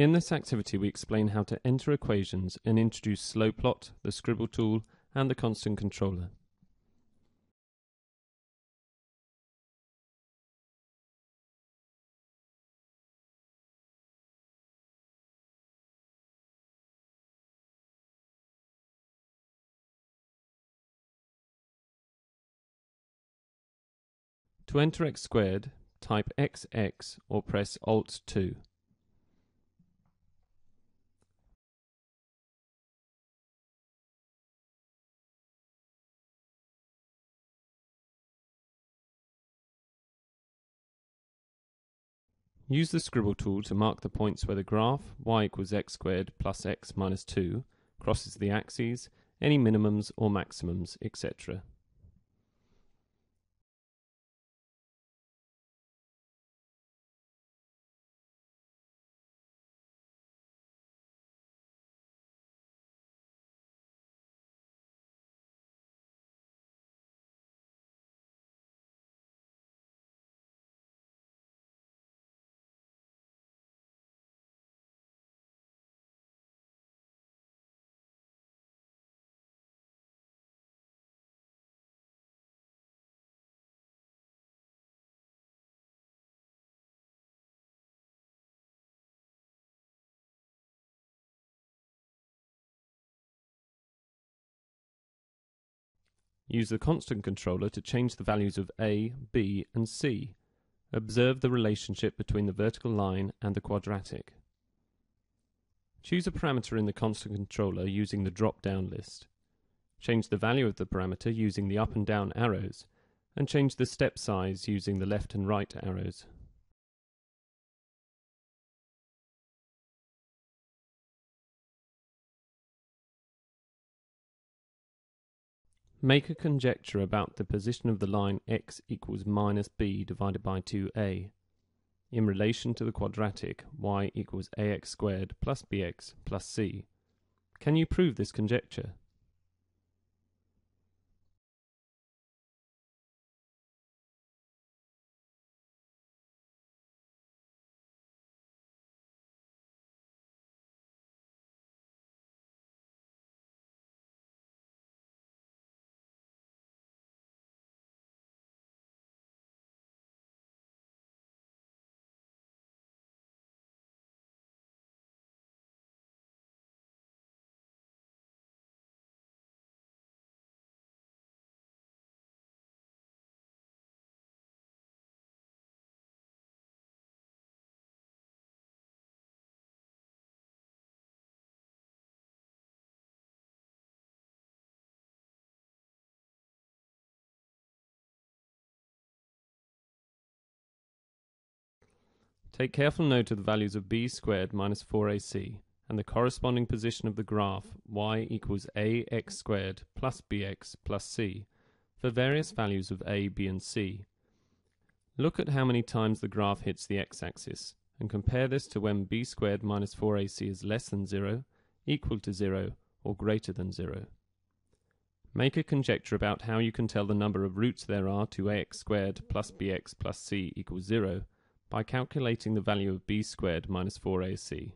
In this activity we explain how to enter equations and introduce Slowplot, the scribble tool and the constant controller. To enter x squared, type xx or press Alt 2. Use the scribble tool to mark the points where the graph y equals x squared plus x minus 2 crosses the axes, any minimums or maximums, etc. Use the constant controller to change the values of a, b and c. Observe the relationship between the vertical line and the quadratic. Choose a parameter in the constant controller using the drop-down list. Change the value of the parameter using the up and down arrows, and change the step size using the left and right arrows. Make a conjecture about the position of the line x equals minus b divided by 2a in relation to the quadratic y equals ax squared plus bx plus c. Can you prove this conjecture? Take careful note of the values of b squared minus 4ac and the corresponding position of the graph y equals ax squared plus bx plus c for various values of a, b and c. Look at how many times the graph hits the x-axis and compare this to when b squared minus 4ac is less than 0, equal to 0 or greater than 0. Make a conjecture about how you can tell the number of roots there are to ax squared plus bx plus c equals 0 by calculating the value of b squared minus 4ac.